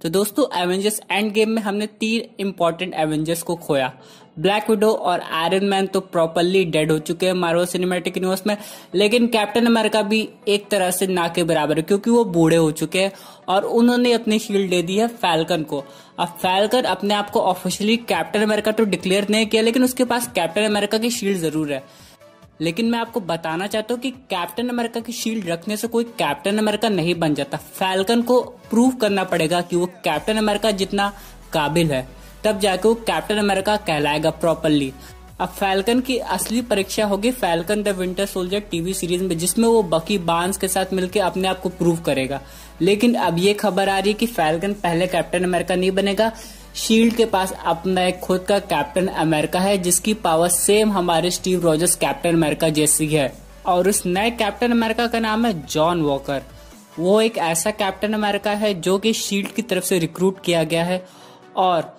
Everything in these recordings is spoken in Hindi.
तो दोस्तों एवेंजर्स एंड गेम में हमने तीन इंपॉर्टेंट एवेंजर्स को खोया। ब्लैक विडो और आयरन मैन तो प्रॉपरली डेड हो चुके हैं मार्वल सिनेमेटिक यूनिवर्स में, लेकिन कैप्टन अमेरिका भी एक तरह से ना के बराबर है, क्योंकि वो बूढ़े हो चुके हैं और उन्होंने अपनी शील्ड दे दी है फैल्कन को। अब फैल्कन अपने आप को ऑफिशियली कैप्टन अमेरिका तो डिक्लेयर नहीं किया, लेकिन उसके पास कैप्टन अमेरिका की शील्ड ज़रूर है। लेकिन मैं आपको बताना चाहता हूँ कि कैप्टन अमेरिका की शील्ड रखने से कोई कैप्टन अमेरिका नहीं बन जाता। फैल्कन को प्रूव करना पड़ेगा कि वो कैप्टन अमेरिका जितना काबिल है। तब जाके वो कैप्टन अमेरिका कहलाएगा प्रॉपरली अब फैल्कन की असली परीक्षा होगी Falcon the Winter Soldier TV series में, जिसमें वो बकी बाँस के साथ मिलकर अपने आप को प्रूव करेगा। लेकिन अब ये खबर आ रही है कि फैल्कन पहले कैप्टन अमेरिका नहीं बनेगा। शील्ड के पास अपना एक खुद का कैप्टन अमेरिका है, जिसकी पावर सेम हमारे स्टीव रॉजर्स कैप्टन अमेरिका जैसी है। और उस नए कैप्टन अमेरिका का नाम है जॉन वॉकर। वो एक ऐसा कैप्टन अमेरिका है जो कि शील्ड की तरफ़ से रिक्रूट किया गया है, और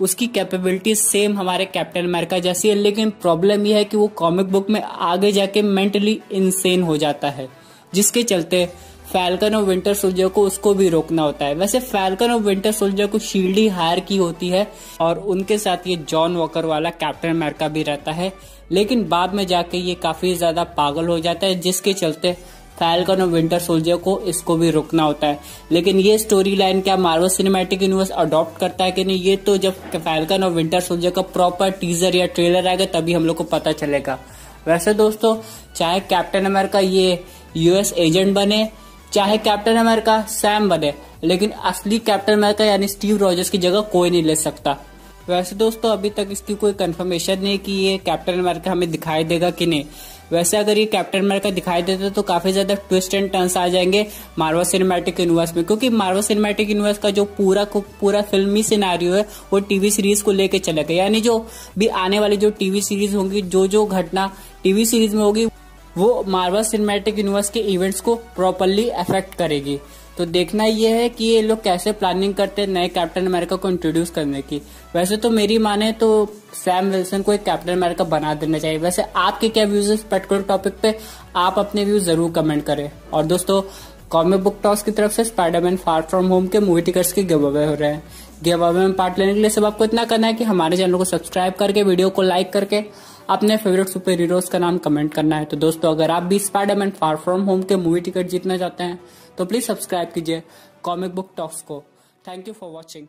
उसकी कैपेबिलिटी सेम हमारे कैप्टन अमेरिका जैसी है, लेकिन प्रॉब्लम यह है कि वो कॉमिक बुक में आगे जाके मेंटली इनसेन हो जाता है, जिसके चलते फैल्कन और विंटर सोल्जर को उसको भी रोकना होता है। वैसे फैल्कन और विंटर सोल्जर को शील्ड ही हायर की होती है और उनके साथ ये जॉन वॉकर वाला कैप्टन अमेरिका भी रहता है। लेकिन बाद में जाके ये काफ़ी ज़्यादा पागल हो जाता है, जिसके चलते फैल्कन और विंटर सोल्जर को इसको भी रोकना होता है। लेकिन ये स्टोरी लाइन क्या मार्वल सिनेमैटिक यूनिवर्स अडॉप्ट करता है कि नहीं? ये तो जब फैल्कन और विंटर सोल्जर का प्रॉपर टीजर या ट्रेलर आएगा, तभी हम लोग को पता चलेगा। वैसे दोस्तों, चाहे कैप्टन अमेरिका ये यूएस एजेंट बने चाहे कैप्टन अमेरिका, सैम बने, लेकिन असली कैप्टन अमेरिका यानी स्टीव रॉजर्स की जगह कोई नहीं ले सकता। वैसे दोस्तों, अभी तक इसकी कोई कंफर्मेशन नहीं कि ये कैप्टन अमेरिका हमें दिखाई देगा कि नहीं। वैसे अगर ये कैप्टन अमेरिका दिखाई देता तो काफ़ी ज़्यादा ट्विस्ट एंड टर्न्स आ जाएँगे मार्वल सिनेमैटिक यूनिवर्स में, क्योंकि मार्वल सिनेमैटिक यूनिवर्स का जो पूरा पूरा फिल्मी सिनारियो है, वो टीवी सीरीज़ को लेके चलेगा यानी जो भी आने वाली जो टीवी सीरीज़ होंगी जो जो घटना टीवी सीरीज़ में होगी वो मार्वल सिनेमैटिक यूनिवर्स के इवेंट्स को प्रॉपरली अफेक्ट करेगी। तो देखना ये है कि ये लोग कैसे प्लानिंग करते हैं नए कैप्टन अमेरिका को इंट्रोड्यूस करने की। वैसे तो मेरी माने तो सैम विल्सन को एक कैप्टन अमेरिका बना देना चाहिए। वैसे आपके क्या व्यूज़ इस पर्टिकुलर टॉपिक पे? आप अपने व्यूज़ ज़रूर कमेंट करें। और दोस्तों कॉमिक बुक टॉस की तरफ़ से स्पाइडरमैन फार फ्रॉम होम के मूवी टिकट्स के गिव अवे हो रहे हैं। गिव अवे में पार्ट लेने के लिए सब आपको इतना करना है कि हमारे चैनल को सब्सक्राइब करके वीडियो को लाइक करके अपने फेवरेट सुपर हीरोज का नाम कमेंट करना है। तो दोस्तों, अगर आप भी स्पाइडरमैन फार फ्रॉम होम के मूवी टिकट जीतना चाहते हैं तो प्लीज़ सब्सक्राइब कीजिए कॉमिक बुक टॉक्स को। Thank you for watching